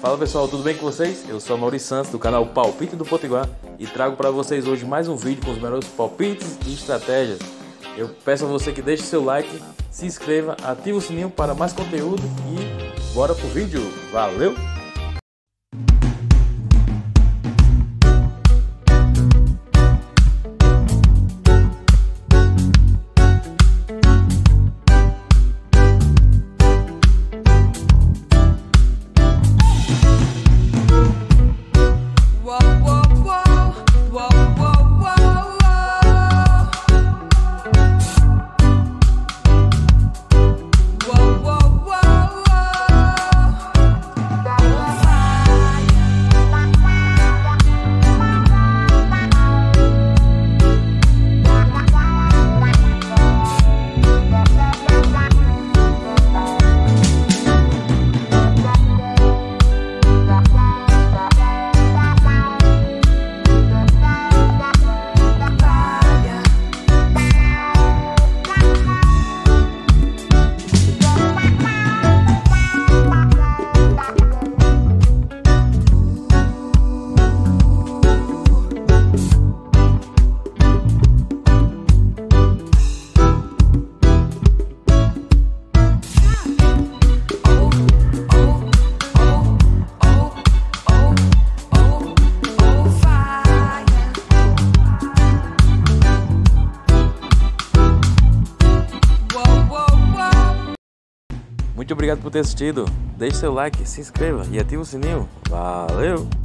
Fala pessoal, tudo bem com vocês? Eu sou Maurício Santos do canal Palpite do Potiguar e trago para vocês hoje mais um vídeo com os melhores palpites e estratégias. Eu peço a você que deixe seu like, se inscreva, ative o sininho para mais conteúdo e bora pro vídeo. Valeu! Muito obrigado por ter assistido. Deixe seu like, se inscreva e ative o sininho. Valeu!